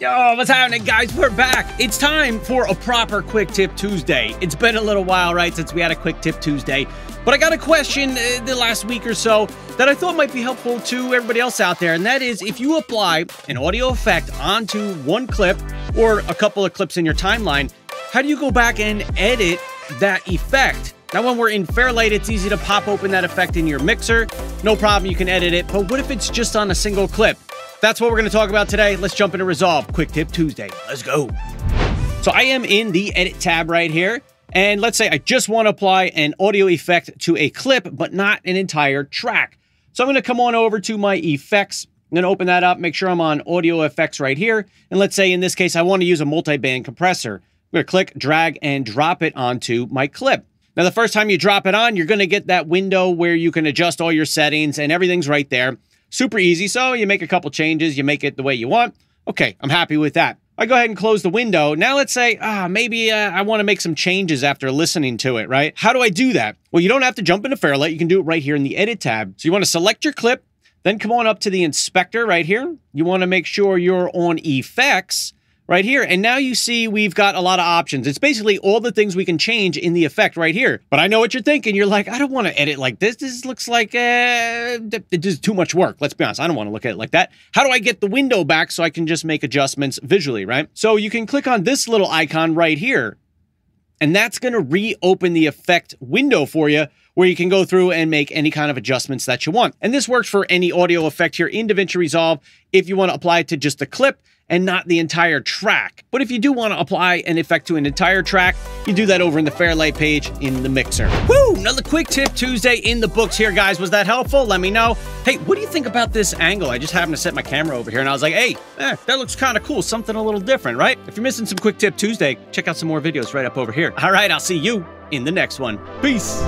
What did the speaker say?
Yo, what's happening, guys? We're back. It's time for a proper Quick Tip Tuesday. It's been a little while, right, since we had a Quick Tip Tuesday. But I got a question uh, the last week or so that I thought might be helpful to everybody else out there, and that is if you apply an audio effect onto one clip or a couple of clips in your timeline, how do you go back and edit that effect? Now, when we're in Fairlight, it's easy to pop open that effect in your mixer. No problem, you can edit it. But what if it's just on a single clip? That's what we're going to talk about today. Let's jump into Resolve Quick Tip Tuesday. Let's go. So I am in the Edit tab right here. And let's say I just want to apply an audio effect to a clip, but not an entire track. So I'm going to come on over to my effects. I'm going to open that up, make sure I'm on audio effects right here. And let's say in this case, I want to use a multi-band compressor. I'm going to click, drag, and drop it onto my clip. Now, the first time you drop it on, you're going to get that window where you can adjust all your settings and everything's right there. Super easy. So you make a couple changes, you make it the way you want. Okay, I'm happy with that. I go ahead and close the window. Now let's say, ah, maybe uh, I want to make some changes after listening to it, right? How do I do that? Well, you don't have to jump into Fairlight. You can do it right here in the Edit tab. So you want to select your clip, then come on up to the inspector right here. You want to make sure you're on Effects, right here. And now you see we've got a lot of options. It's basically all the things we can change in the effect right here. But I know what you're thinking. You're like, I don't want to edit like this. This looks like uh, this is too much work. Let's be honest. I don't want to look at it like that. How do I get the window back so I can just make adjustments visually, right? So you can click on this little icon right here. And that's going to reopen the effect window for you where you can go through and make any kind of adjustments that you want. And this works for any audio effect here in DaVinci Resolve if you want to apply it to just the clip and not the entire track. But if you do want to apply an effect to an entire track, you do that over in the Fairlight page in the mixer. Woo! Another quick tip Tuesday in the books here, guys. Was that helpful? Let me know. Hey, what do you think about this angle? I just happened to set my camera over here and I was like, hey, eh, that looks kind of cool. Something a little different, right? If you're missing some quick tip Tuesday, check out some more videos right up over here. All right, I'll see you in the next one. Peace.